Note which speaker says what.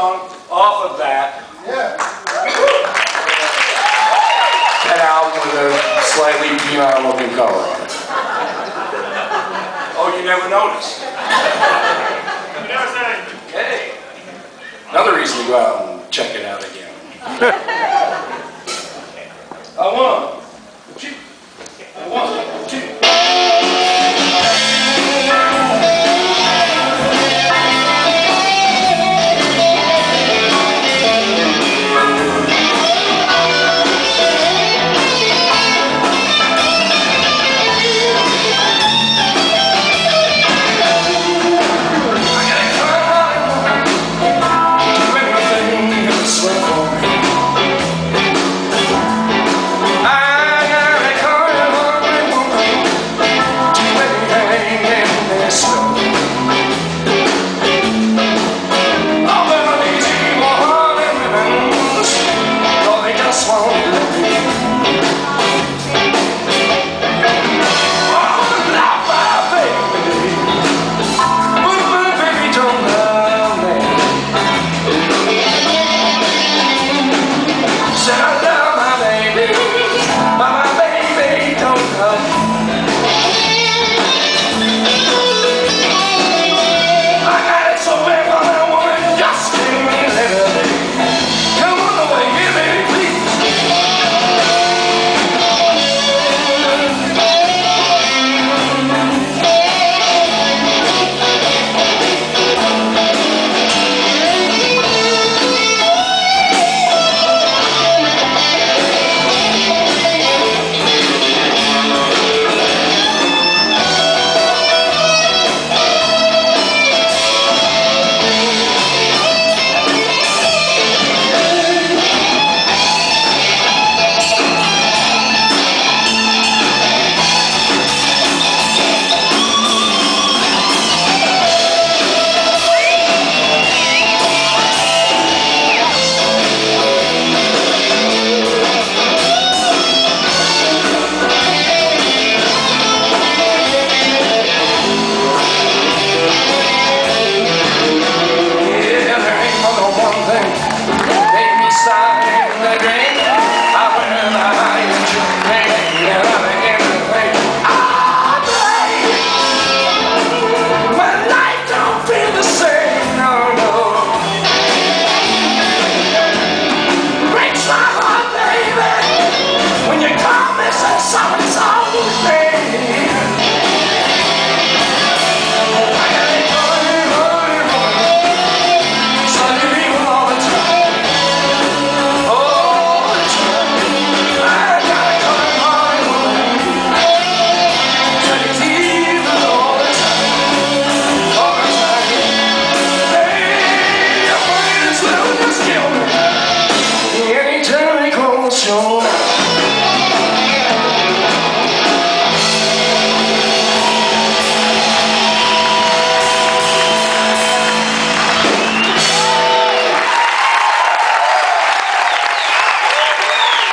Speaker 1: song off of that.
Speaker 2: Yeah.
Speaker 1: And out with a slightly penile looking color on it. Oh, you never noticed? Hey. Another reason to go out and check it out again. Oh, I won.